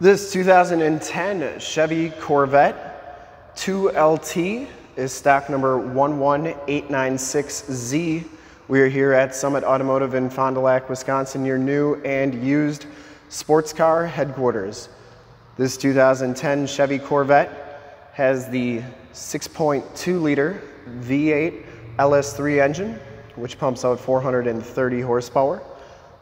This 2010 Chevy Corvette 2LT is stock number 11896Z. We are here at Summit Automotive in Fond du Lac, Wisconsin, your new and used sports car headquarters. This 2010 Chevy Corvette has the 6.2 liter V8 LS3 engine, which pumps out 430 horsepower.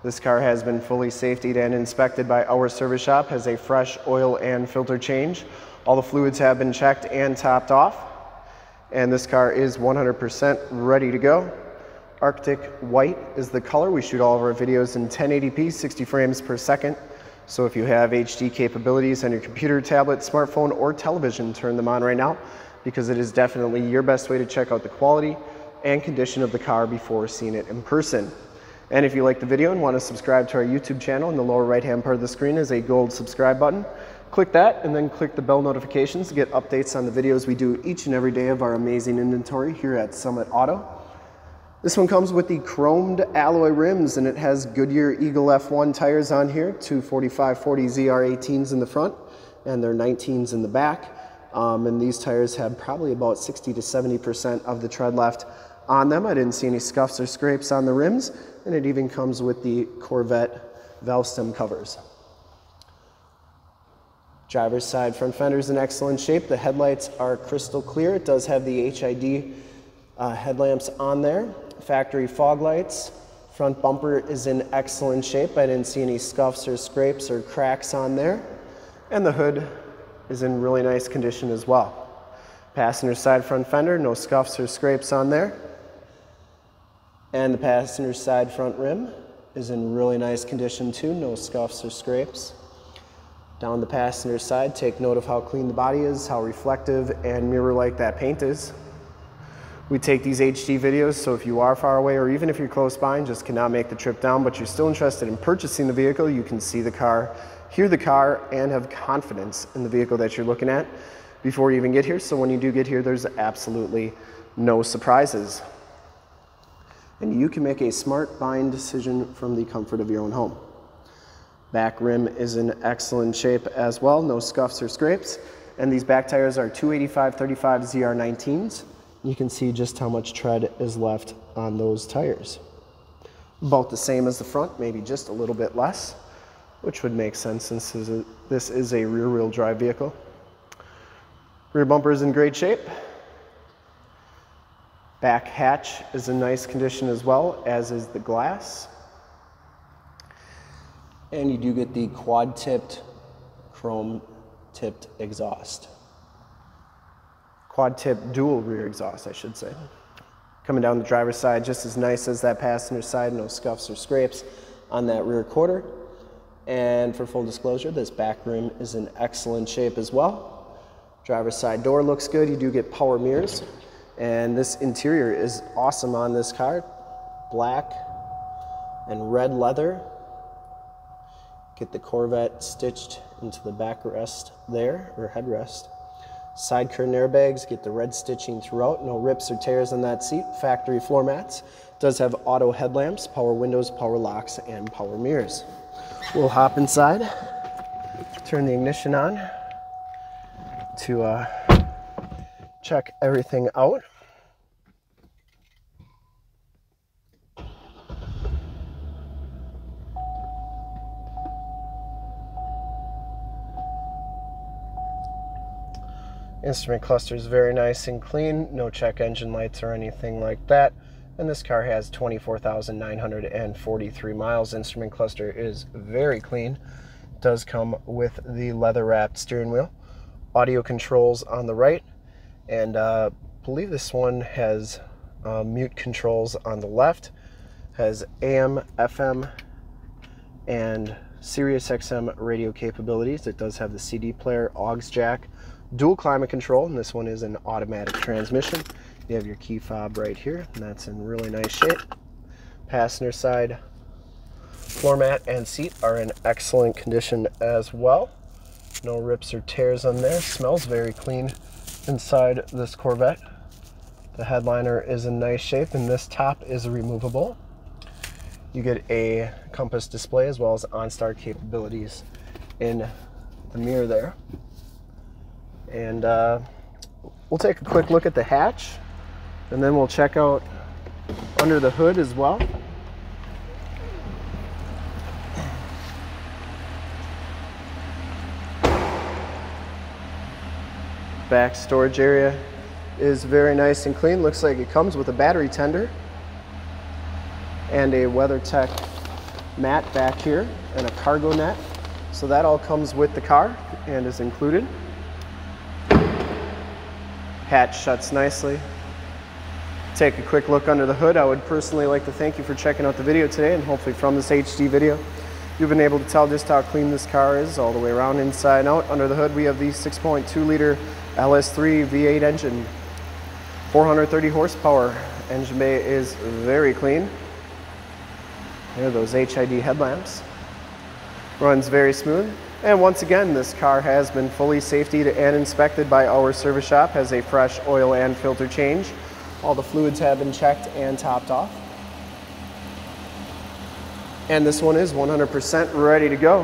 This car has been fully safetied and inspected by our service shop, has a fresh oil and filter change. All the fluids have been checked and topped off. And this car is 100% ready to go. Arctic white is the color. We shoot all of our videos in 1080p, 60 frames per second. So if you have HD capabilities on your computer, tablet, smartphone, or television, turn them on right now because it is definitely your best way to check out the quality and condition of the car before seeing it in person. And if you like the video and want to subscribe to our YouTube channel, in the lower right hand part of the screen is a gold subscribe button. Click that and then click the bell notifications to get updates on the videos we do each and every day of our amazing inventory here at Summit Auto. This one comes with the chromed alloy rims and it has Goodyear Eagle F1 tires on here, two 4540 ZR18s in the front and they're 19s in the back. Um, and these tires have probably about 60 to 70% of the tread left on them. I didn't see any scuffs or scrapes on the rims and it even comes with the Corvette valve stem covers. Driver's side front fender is in excellent shape. The headlights are crystal clear. It does have the HID uh, headlamps on there. Factory fog lights. Front bumper is in excellent shape. I didn't see any scuffs or scrapes or cracks on there. And the hood is in really nice condition as well. Passenger side front fender, no scuffs or scrapes on there. And the passenger side front rim is in really nice condition too, no scuffs or scrapes. Down the passenger side, take note of how clean the body is, how reflective and mirror-like that paint is. We take these HD videos, so if you are far away or even if you're close by and just cannot make the trip down, but you're still interested in purchasing the vehicle, you can see the car, hear the car, and have confidence in the vehicle that you're looking at before you even get here. So when you do get here, there's absolutely no surprises and you can make a smart buying decision from the comfort of your own home. Back rim is in excellent shape as well, no scuffs or scrapes. And these back tires are 285 35 ZR19s. You can see just how much tread is left on those tires. About the same as the front, maybe just a little bit less, which would make sense since this is a, a rear wheel drive vehicle. Rear bumper is in great shape. Back hatch is in nice condition as well, as is the glass. And you do get the quad tipped, chrome tipped exhaust. Quad tipped dual rear exhaust, I should say. Coming down the driver's side, just as nice as that passenger side, no scuffs or scrapes on that rear quarter. And for full disclosure, this back rim is in excellent shape as well. Driver's side door looks good. You do get power mirrors. And this interior is awesome on this car. Black and red leather. Get the Corvette stitched into the backrest there, or headrest. Side curtain airbags, get the red stitching throughout. No rips or tears on that seat. Factory floor mats. Does have auto headlamps, power windows, power locks, and power mirrors. We'll hop inside, turn the ignition on to uh, check everything out. Instrument cluster is very nice and clean, no check engine lights or anything like that. And this car has 24,943 miles. Instrument cluster is very clean. Does come with the leather wrapped steering wheel. Audio controls on the right. And uh, believe this one has uh, mute controls on the left. Has AM, FM, and Sirius XM radio capabilities. It does have the CD player, aux jack, dual climate control, and this one is an automatic transmission. You have your key fob right here, and that's in really nice shape. Passenger side floor mat and seat are in excellent condition as well. No rips or tears on there. Smells very clean inside this Corvette. The headliner is in nice shape, and this top is removable. You get a compass display as well as OnStar capabilities in the mirror there. And uh, we'll take a quick look at the hatch and then we'll check out under the hood as well. Back storage area is very nice and clean. Looks like it comes with a battery tender and a WeatherTech mat back here and a cargo net. So that all comes with the car and is included. Hatch shuts nicely. Take a quick look under the hood. I would personally like to thank you for checking out the video today and hopefully from this HD video you've been able to tell just how clean this car is all the way around inside and out. Under the hood we have the 6.2 liter LS3 V8 engine 430 horsepower. Engine bay is very clean. There are those HID headlamps. Runs very smooth. And once again, this car has been fully safetied and inspected by our service shop, has a fresh oil and filter change. All the fluids have been checked and topped off. And this one is 100% ready to go.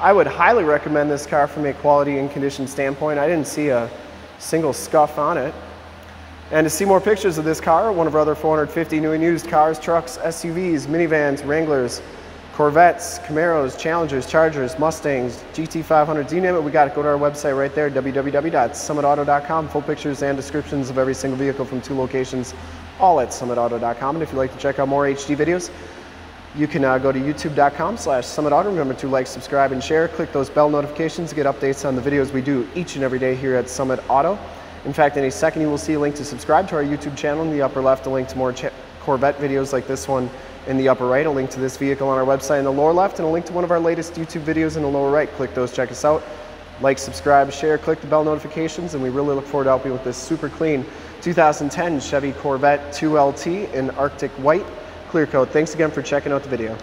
I would highly recommend this car from a quality and condition standpoint. I didn't see a single scuff on it. And to see more pictures of this car, one of our other 450 new and used cars, trucks, SUVs, minivans, Wranglers, Corvettes, Camaros, Challengers, Chargers, Mustangs, GT500s, you name it, we got it. Go to our website right there, www.summitauto.com. Full pictures and descriptions of every single vehicle from two locations, all at summitauto.com. And if you'd like to check out more HD videos, you can uh, go to youtube.com slash summitauto. Remember to like, subscribe, and share. Click those bell notifications to get updates on the videos we do each and every day here at Summit Auto. In fact, in a second you will see a link to subscribe to our YouTube channel in the upper left, a link to more Corvette videos like this one in the upper right, a link to this vehicle on our website in the lower left, and a link to one of our latest YouTube videos in the lower right. Click those, check us out. Like, subscribe, share, click the bell notifications, and we really look forward to helping you with this super clean 2010 Chevy Corvette 2LT in Arctic White clear coat. Thanks again for checking out the video.